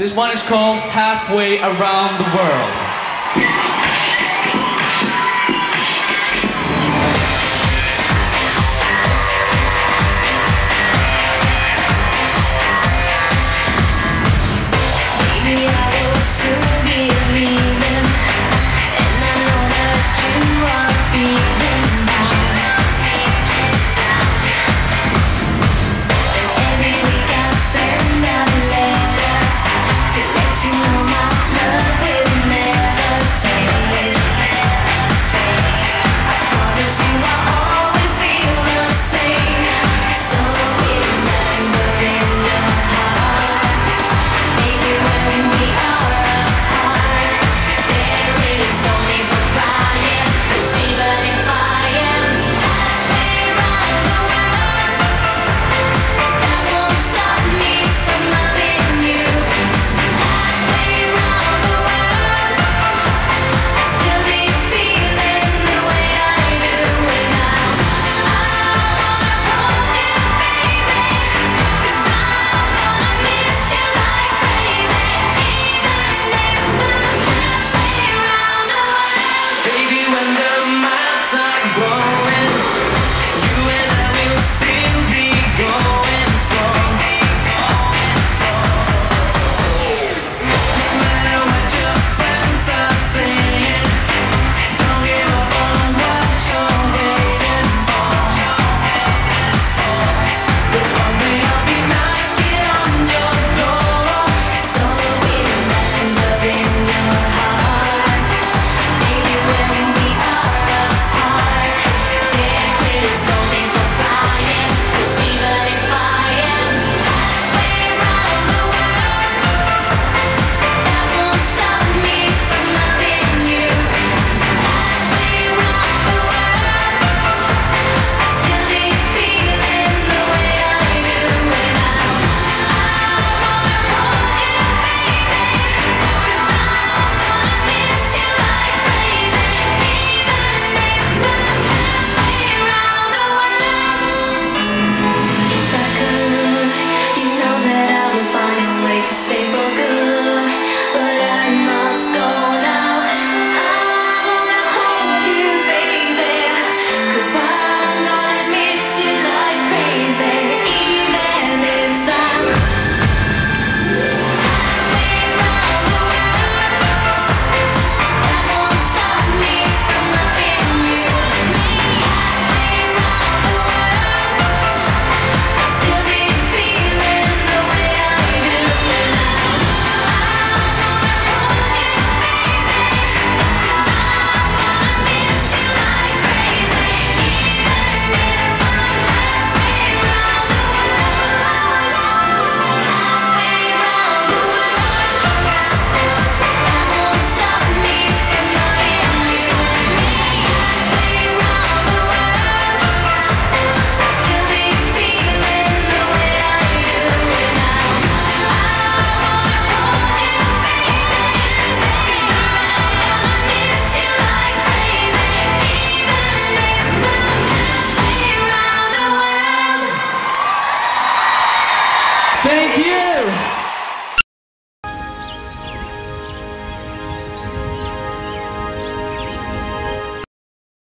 This one is called Halfway Around the World.